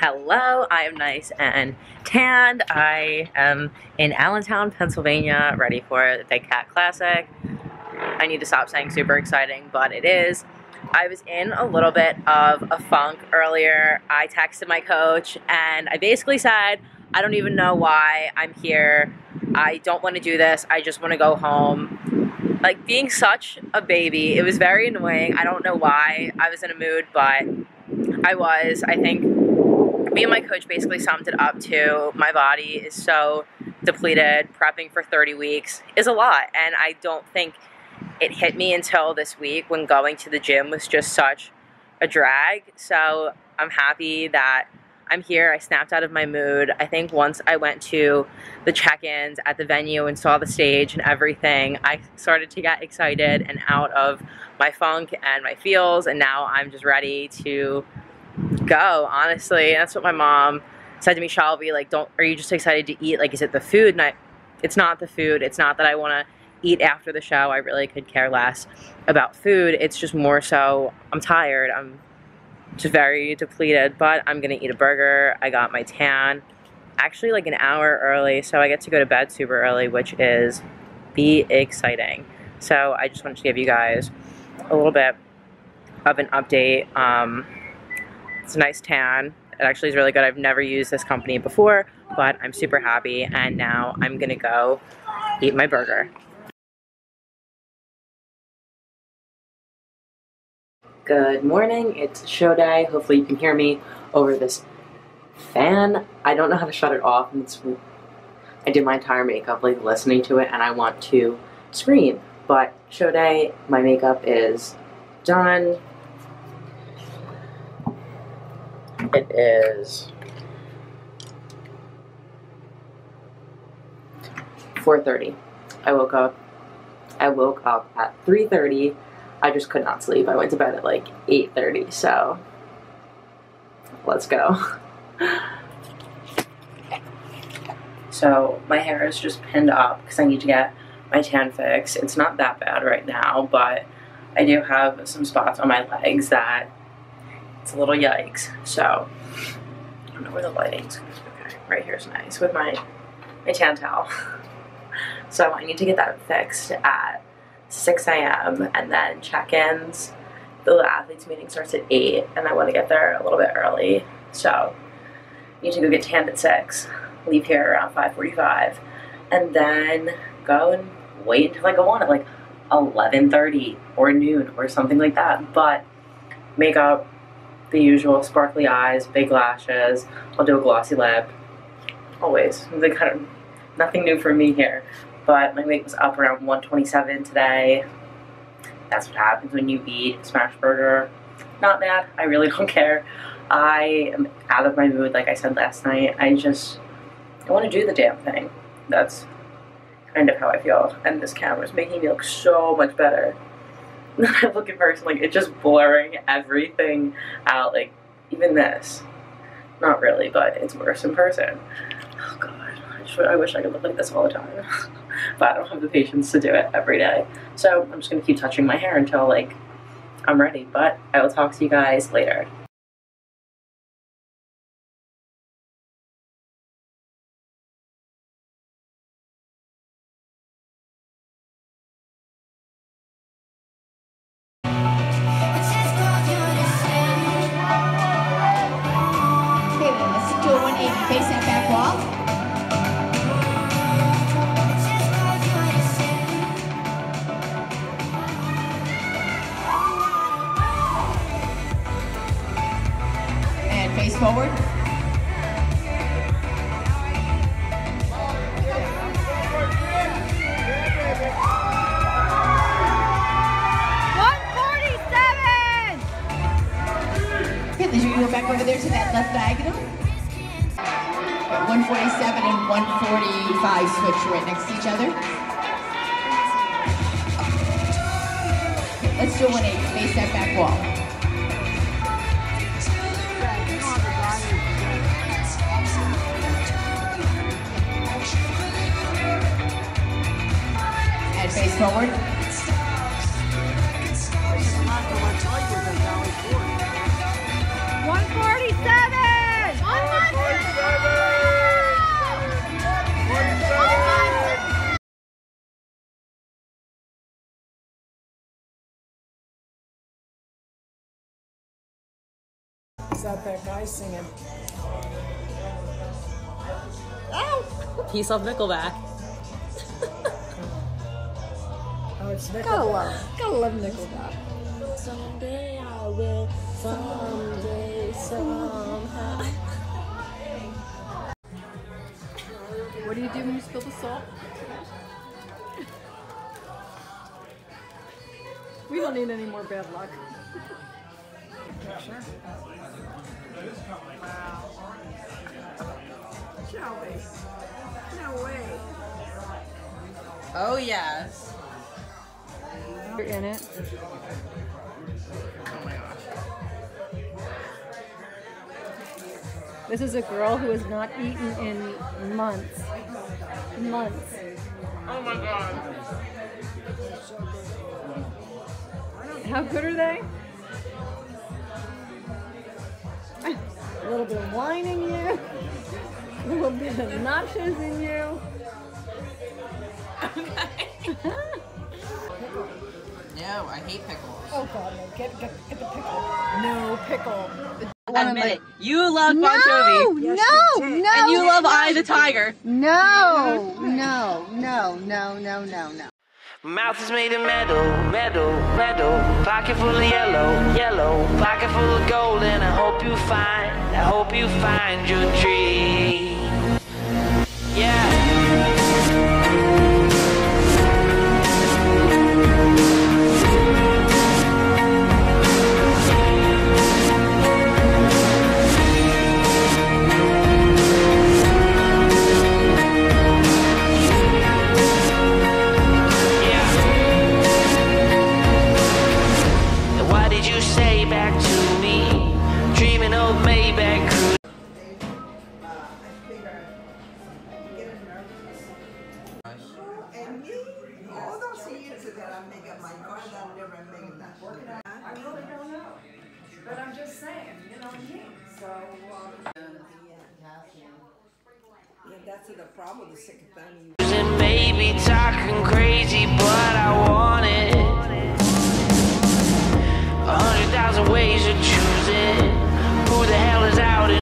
Hello, I am nice and tanned. I am in Allentown, Pennsylvania, ready for the Cat Classic. I need to stop saying super exciting, but it is. I was in a little bit of a funk earlier. I texted my coach and I basically said, I don't even know why I'm here. I don't want to do this. I just want to go home. Like being such a baby, it was very annoying. I don't know why I was in a mood, but I was. I think me and my coach basically summed it up to my body is so depleted. Prepping for 30 weeks is a lot. And I don't think it hit me until this week when going to the gym was just such a drag. So I'm happy that I'm here. I snapped out of my mood. I think once I went to the check-ins at the venue and saw the stage and everything, I started to get excited and out of my funk and my feels and now I'm just ready to go, honestly. That's what my mom said to me, Shelby, like, don't, are you just excited to eat? Like, is it the food? And I, it's not the food. It's not that I want to eat after the show. I really could care less about food. It's just more so I'm tired. I'm just very depleted, but I'm gonna eat a burger. I got my tan actually like an hour early, so I get to go to bed super early, which is be exciting. So I just wanted to give you guys a little bit of an update. Um, it's a nice tan. It actually is really good. I've never used this company before, but I'm super happy. And now I'm gonna go eat my burger. Good morning, it's show day. Hopefully you can hear me over this fan. I don't know how to shut it off and it's I did my entire makeup like listening to it and I want to scream. But show day, my makeup is done. It is 4.30. I woke up I woke up at 3.30 I just could not sleep. I went to bed at like 8.30, so let's go. so my hair is just pinned up because I need to get my tan fix. It's not that bad right now, but I do have some spots on my legs that it's a little yikes. So I don't know where the lighting's okay. Right here's nice with my my tan towel. so I need to get that fixed at 6 a.m. and then check-ins. The athletes meeting starts at 8 and I want to get there a little bit early. So I need to go get tanned at 6, leave here around 5.45 and then go and wait until I go on at like 11.30 or noon or something like that. But makeup, the usual sparkly eyes, big lashes, I'll do a glossy lip. Always. The kind of nothing new for me here but my weight was up around 127 today. That's what happens when you eat Smashburger. Not mad. I really don't care. I am out of my mood, like I said last night. I just I want to do the damn thing. That's kind of how I feel. And this camera is making me look so much better I look in person. Like, it's just blurring everything out. Like, even this. Not really, but it's worse in person. Oh, God. I wish I could look like this all the time. but I don't have the patience to do it every day. So I'm just to keep touching my hair until like I'm ready. But I will talk to you guys later. Forward. Okay, you go back over there to that left diagonal. 147 and 145 switch right next to each other. Let's do 180, face that back wall. face forward. One forty-seven. One forty-seven. out that guy singing. Ow! Peace off Nickelback. Oh, it's Gotta love, gotta love Nickelback. Someday I will. Someday, somehow. What do you do when you spill the salt? We don't need any more bad luck. Wow. Shall we? No way. Oh, yes. You're in it. This is a girl who has not eaten in months. Months. Oh my god. How good are they? A little bit of wine in you, a little bit of nachos in you. No, I hate pickles. Oh God, no! Get get get the pickle. No pickle. Admit it. You love Bon Jovi. Yes, no, no, And you love I the Tiger. no, no, no, no, no, no, no. Mouth is made of metal, metal, metal. Pocket full of yellow, yellow. Pocket full of gold, and I hope you find, I hope you find your dream. Make that work. I really don't know, but I'm just saying, you know what I mean. So. Um, Yeah, that's the problem with the you And maybe talking crazy, but I